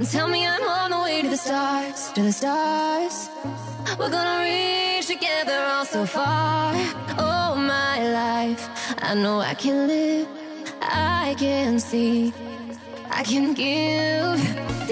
on the way to the stars, to the stars. We're gonna reach together all so far. Oh, my life, I know I can live, I can see, I can give.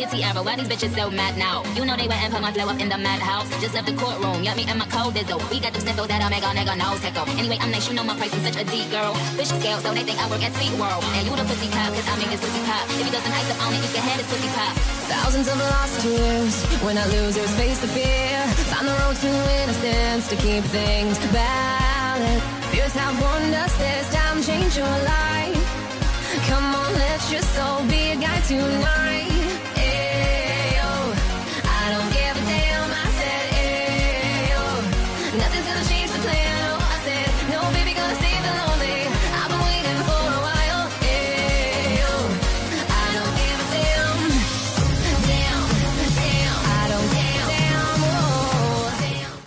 Ditty arrow, why these bitches so mad now? You know they went and put my flow up in the madhouse. Just left the courtroom, me in my cold dizzle. We got them sniffles that'll make a nigga nose tickle. Anyway, I'm nice, you know my price, I'm such a deep girl. Fishy scale, so they think I work at SeaWorld. And you the pussy cop, cause I make this pussy pop. If he doesn't ice up on it, you can have his pussy pop. Thousands of lost tears when I lose, there's face to fear. Find the road to innocence to keep things balanced. Fears have warned us this time, change your life. Come on, let your soul be a guide tonight.